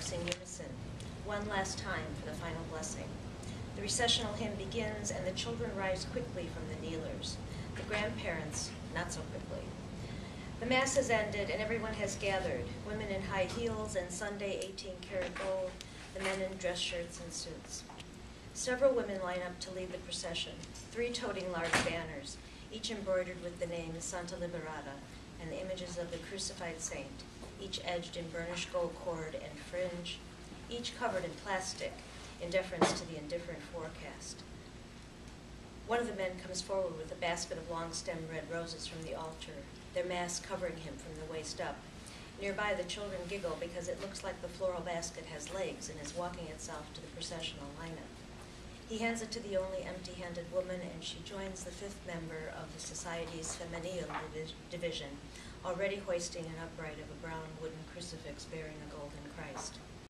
sing unison, one last time for the final blessing. The recessional hymn begins, and the children rise quickly from the kneelers. The grandparents, not so quickly. The Mass has ended, and everyone has gathered women in high heels and Sunday 18 karat gold, the men in dress shirts and suits. Several women line up to lead the procession, three toting large banners, each embroidered with the name Santa Liberata and the images of the crucified saint, each edged in burnished gold cord and fringe, each covered in plastic in deference to the indifferent forecast. One of the men comes forward with a basket of long stemmed red roses from the altar, their mask covering him from the waist up. Nearby, the children giggle because it looks like the floral basket has legs and is walking itself to the processional lineup. He hands it to the only empty handed woman, and she joins the fifth member of the Society's Femminile divi- division, already hoisting an upright of a brown wooden crucifix bearing a golden Christ.